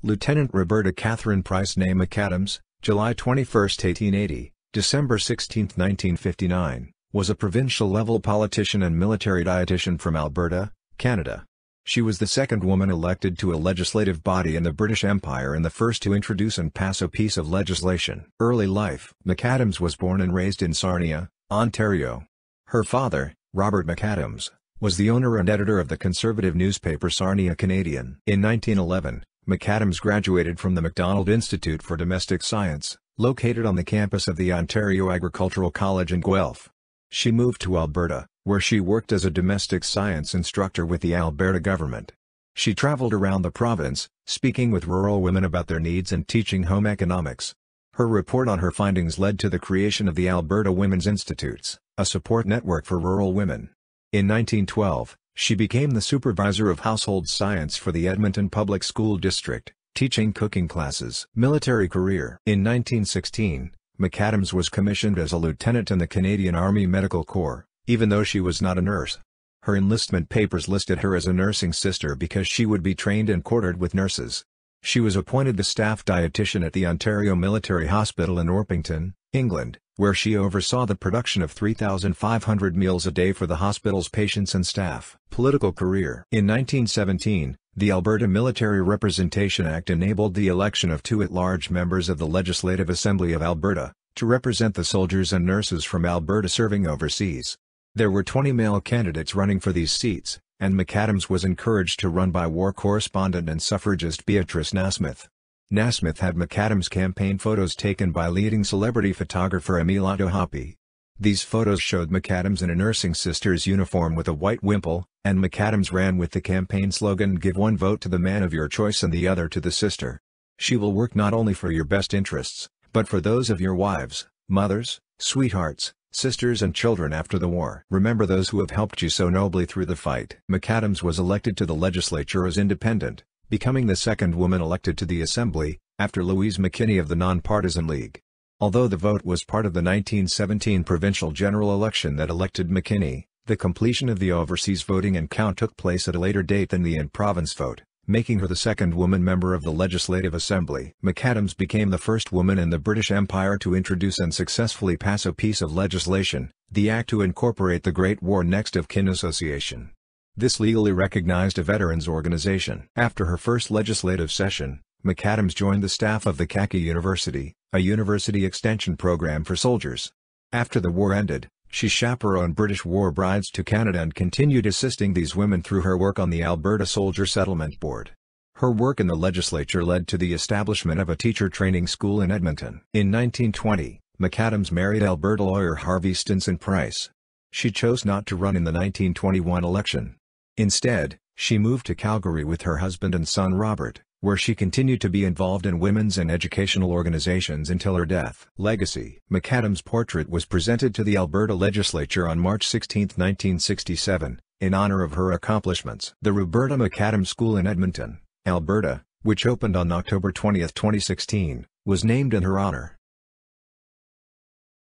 Lieutenant Roberta Catherine Price née MacAdams, July 21, 1880, December 16, 1959, was a provincial-level politician and military dietitian from Alberta, Canada. She was the second woman elected to a legislative body in the British Empire and the first to introduce and pass a piece of legislation. Early life MacAdams was born and raised in Sarnia, Ontario. Her father, Robert MacAdams, was the owner and editor of the conservative newspaper Sarnia Canadian. In 1911, MacAdams graduated from the Macdonald Institute for Domestic Science, located on the campus of the Ontario Agricultural College in Guelph. She moved to Alberta, where she worked as a domestic science instructor with the Alberta government. She traveled around the province, speaking with rural women about their needs and teaching home economics. Her report on her findings led to the creation of the Alberta Women's Institutes, a support network for rural women. In 1912, she became the supervisor of household science for the Edmonton Public School District, teaching cooking classes. Military career In 1916, MacAdams was commissioned as a lieutenant in the Canadian Army Medical Corps, even though she was not a nurse. Her enlistment papers listed her as a nursing sister because she would be trained and quartered with nurses. She was appointed the staff dietitian at the Ontario Military Hospital in Orpington, England, where she oversaw the production of 3,500 meals a day for the hospital's patients and staff. Political career In 1917, the Alberta Military Representation Act enabled the election of two at-large members of the Legislative Assembly of Alberta, to represent the soldiers and nurses from Alberta serving overseas. There were 20 male candidates running for these seats, and MacAdams was encouraged to run by war correspondent and suffragist Beatrice Nasmith. Nasmith had MacAdams' campaign photos taken by leading celebrity photographer Emilio Hoppe. These photos showed MacAdams in a nursing sister's uniform with a white wimple, and MacAdams ran with the campaign slogan Give one vote to the man of your choice and the other to the sister. She will work not only for your best interests, but for those of your wives, mothers, sweethearts, sisters and children after the war. Remember those who have helped you so nobly through the fight. MacAdams was elected to the legislature as independent, becoming the second woman elected to the assembly, after Louise McKinney of the Nonpartisan League. Although the vote was part of the 1917 provincial general election that elected McKinney, the completion of the overseas voting and count took place at a later date than the in-province vote making her the second woman member of the Legislative Assembly. MacAdams became the first woman in the British Empire to introduce and successfully pass a piece of legislation, the Act to incorporate the Great War Next of Kin Association. This legally recognized a veterans organization. After her first legislative session, MacAdams joined the staff of the Khaki University, a university extension program for soldiers. After the war ended, she chaperoned British war brides to Canada and continued assisting these women through her work on the Alberta Soldier Settlement Board. Her work in the legislature led to the establishment of a teacher training school in Edmonton. In 1920, MacAdams married Alberta lawyer Harvey Stinson Price. She chose not to run in the 1921 election. Instead, she moved to Calgary with her husband and son Robert where she continued to be involved in women's and educational organizations until her death. Legacy MacAdams' portrait was presented to the Alberta Legislature on March 16, 1967, in honor of her accomplishments. The Roberta MacAdams School in Edmonton, Alberta, which opened on October 20, 2016, was named in her honor.